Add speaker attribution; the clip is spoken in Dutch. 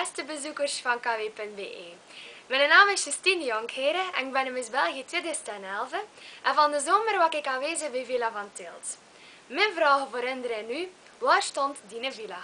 Speaker 1: beste bezoekers van kw.be. Mijn naam is Justine Jonkheren en ik ben in Miss België 2011 en van de zomer was ik aanwezig bij Villa van Tilt. Mijn vraag voor iedereen nu, waar stond die villa?